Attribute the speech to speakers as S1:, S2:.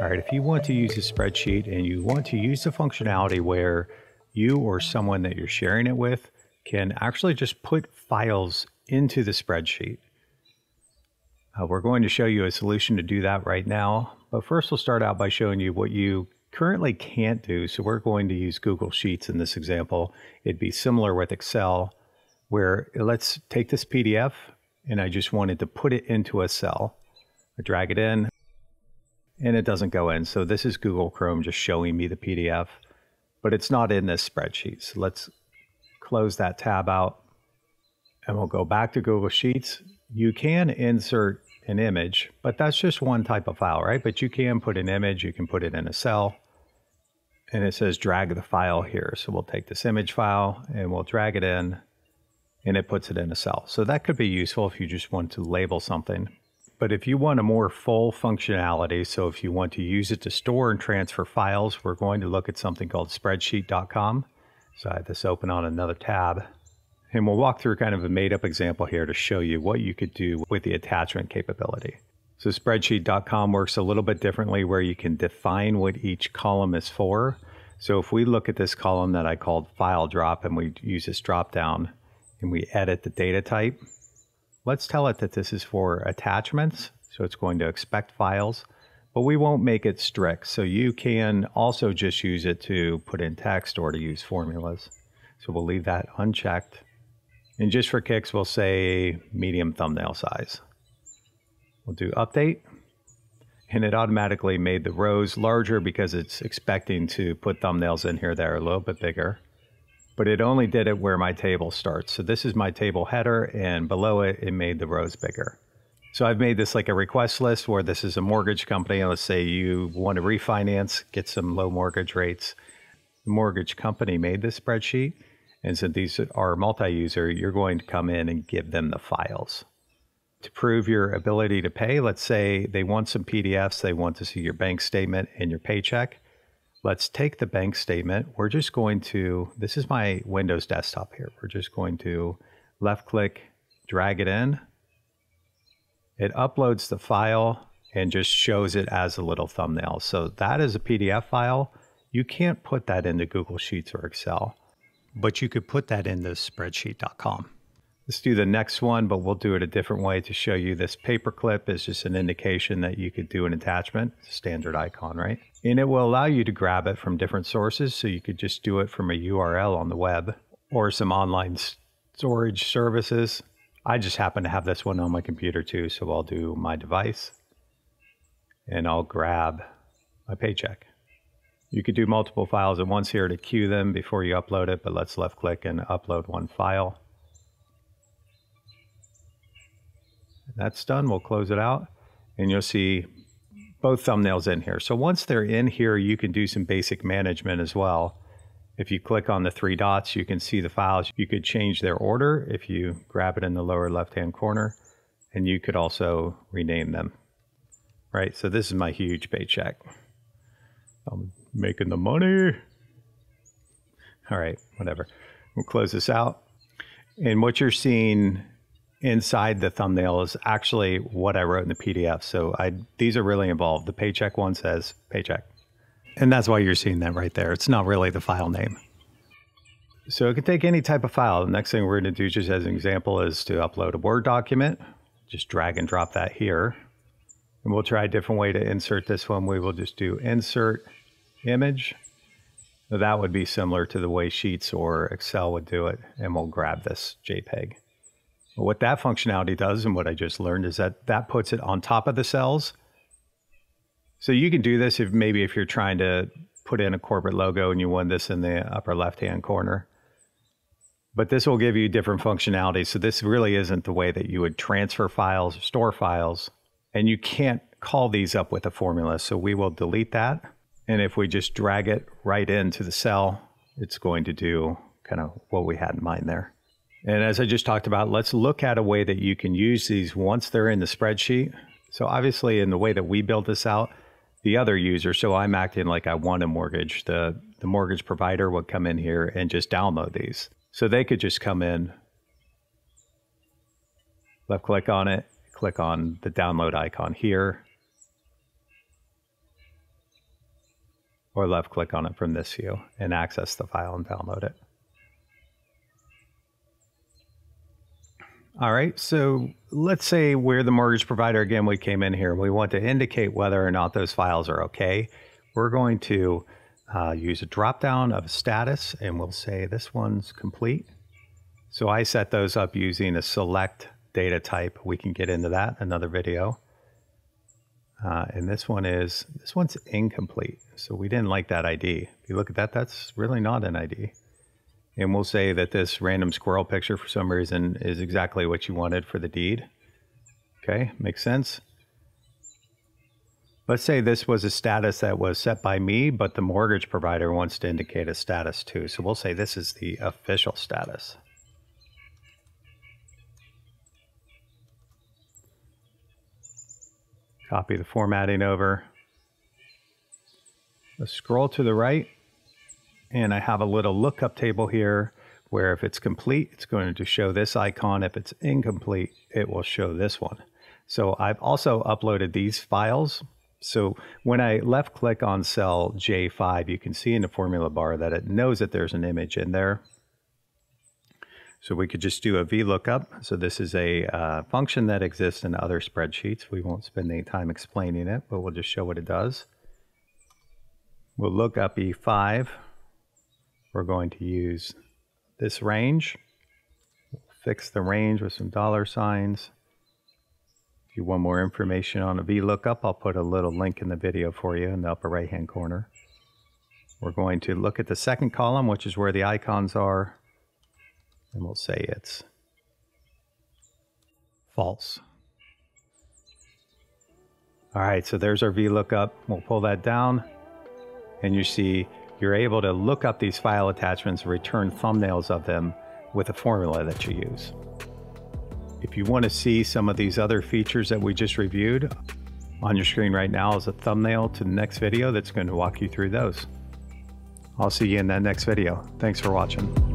S1: All right, if you want to use a spreadsheet and you want to use the functionality where you or someone that you're sharing it with can actually just put files into the spreadsheet. Uh, we're going to show you a solution to do that right now. But first, we'll start out by showing you what you currently can't do. So we're going to use Google Sheets in this example. It'd be similar with Excel, where let's take this PDF and I just wanted to put it into a cell. I drag it in and it doesn't go in. So this is Google Chrome just showing me the PDF, but it's not in this spreadsheet. So let's close that tab out and we'll go back to Google Sheets. You can insert an image, but that's just one type of file, right? But you can put an image, you can put it in a cell, and it says drag the file here. So we'll take this image file and we'll drag it in, and it puts it in a cell. So that could be useful if you just want to label something. But if you want a more full functionality, so if you want to use it to store and transfer files, we're going to look at something called spreadsheet.com. So I have this open on another tab. And we'll walk through kind of a made up example here to show you what you could do with the attachment capability. So spreadsheet.com works a little bit differently where you can define what each column is for. So if we look at this column that I called file drop and we use this drop down and we edit the data type, let's tell it that this is for attachments. So it's going to expect files, but we won't make it strict. So you can also just use it to put in text or to use formulas. So we'll leave that unchecked. And just for kicks, we'll say medium thumbnail size. We'll do update. And it automatically made the rows larger because it's expecting to put thumbnails in here that are a little bit bigger. But it only did it where my table starts. So this is my table header, and below it, it made the rows bigger. So I've made this like a request list where this is a mortgage company. And let's say you want to refinance, get some low mortgage rates. The mortgage company made this spreadsheet and so these are multi-user, you're going to come in and give them the files. To prove your ability to pay, let's say they want some PDFs, they want to see your bank statement and your paycheck. Let's take the bank statement. We're just going to, this is my Windows desktop here. We're just going to left click, drag it in. It uploads the file and just shows it as a little thumbnail. So that is a PDF file. You can't put that into Google Sheets or Excel but you could put that into spreadsheet.com. Let's do the next one, but we'll do it a different way to show you this paperclip is just an indication that you could do an attachment. It's a standard icon, right? And it will allow you to grab it from different sources. So you could just do it from a URL on the web or some online storage services. I just happen to have this one on my computer too. So I'll do my device and I'll grab my paycheck. You could do multiple files at once here to queue them before you upload it, but let's left click and upload one file. That's done. We'll close it out and you'll see both thumbnails in here. So once they're in here, you can do some basic management as well. If you click on the three dots, you can see the files. You could change their order if you grab it in the lower left-hand corner, and you could also rename them. Right, so this is my huge paycheck. I'm making the money. All right, whatever. We'll close this out. And what you're seeing inside the thumbnail is actually what I wrote in the PDF. So I these are really involved. The paycheck one says paycheck. And that's why you're seeing that right there. It's not really the file name. So it can take any type of file. The next thing we're going to do, just as an example, is to upload a Word document. Just drag and drop that here. And we'll try a different way to insert this one. We will just do insert image. That would be similar to the way Sheets or Excel would do it. And we'll grab this JPEG. What that functionality does and what I just learned is that that puts it on top of the cells. So you can do this if maybe if you're trying to put in a corporate logo and you want this in the upper left hand corner. But this will give you different functionality. So this really isn't the way that you would transfer files, or store files, and you can't call these up with a formula. So we will delete that. And if we just drag it right into the cell, it's going to do kind of what we had in mind there. And as I just talked about, let's look at a way that you can use these once they're in the spreadsheet. So obviously in the way that we build this out, the other user, so I'm acting like I want a mortgage, the, the mortgage provider would come in here and just download these. So they could just come in, left click on it, click on the download icon here, or left click on it from this view and access the file and download it. All right, so let's say we're the mortgage provider again. We came in here. We want to indicate whether or not those files are okay. We're going to uh, use a drop down of status and we'll say this one's complete. So I set those up using a select data type. We can get into that another video. Uh, and this one is this one's incomplete. So we didn't like that ID. If you look at that, that's really not an ID. And we'll say that this random squirrel picture for some reason is exactly what you wanted for the deed. Okay, makes sense. Let's say this was a status that was set by me, but the mortgage provider wants to indicate a status too. So we'll say this is the official status. Copy the formatting over. Let's scroll to the right and I have a little lookup table here where if it's complete, it's going to show this icon. If it's incomplete, it will show this one. So I've also uploaded these files. So when I left click on cell J5, you can see in the formula bar that it knows that there's an image in there. So we could just do a VLOOKUP. So this is a uh, function that exists in other spreadsheets. We won't spend any time explaining it, but we'll just show what it does. We'll look up E5 we're going to use this range. We'll fix the range with some dollar signs. If you want more information on a VLOOKUP, I'll put a little link in the video for you in the upper right hand corner. We're going to look at the second column, which is where the icons are, and we'll say it's false. All right, so there's our VLOOKUP. We'll pull that down, and you see you're able to look up these file attachments and return thumbnails of them with a formula that you use. If you want to see some of these other features that we just reviewed, on your screen right now is a thumbnail to the next video that's going to walk you through those. I'll see you in that next video. Thanks for watching.